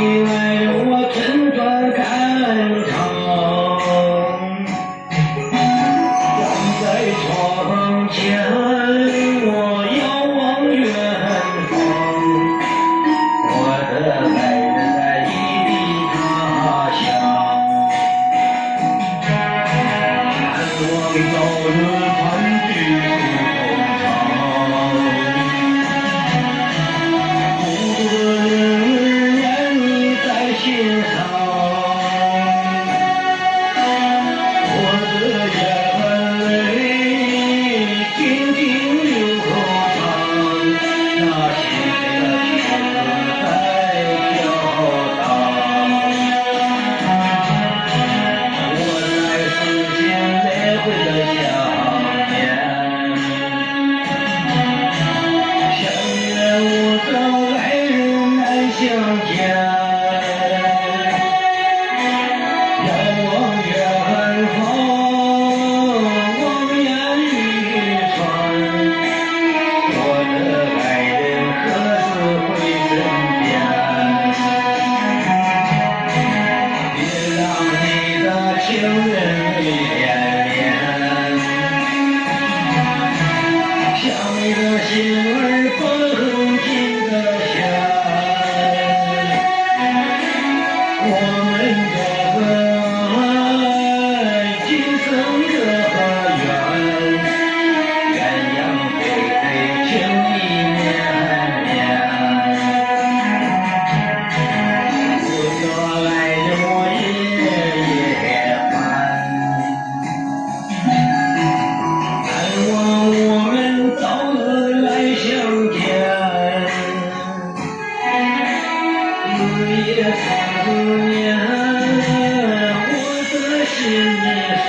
你来为我诊断看肠。Amen.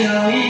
show you.